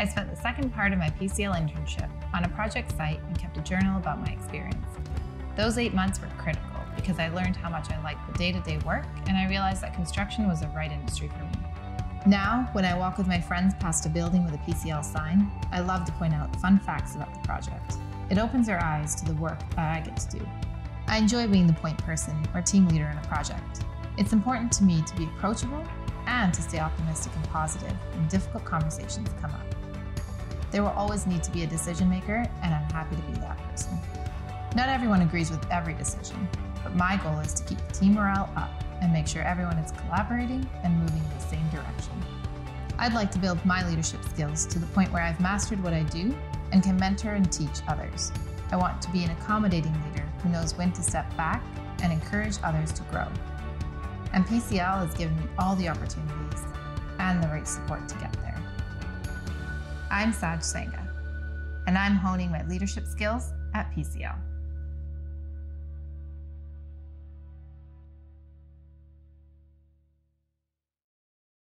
I spent the second part of my PCL internship on a project site and kept a journal about my experience. Those eight months were critical because I learned how much I liked the day to day work and I realized that construction was the right industry for me. Now, when I walk with my friends past a building with a PCL sign, I love to point out fun facts about the project. It opens their eyes to the work that I get to do. I enjoy being the point person or team leader in a project. It's important to me to be approachable and to stay optimistic and positive when difficult conversations come up. There will always need to be a decision maker, and I'm happy to be that person. Not everyone agrees with every decision, but my goal is to keep the team morale up and make sure everyone is collaborating and moving in the same direction. I'd like to build my leadership skills to the point where I've mastered what I do and can mentor and teach others. I want to be an accommodating leader who knows when to step back and encourage others to grow. And PCL has given me all the opportunities and the right support to get. I'm Saj Sangha, and I'm honing my leadership skills at PCL.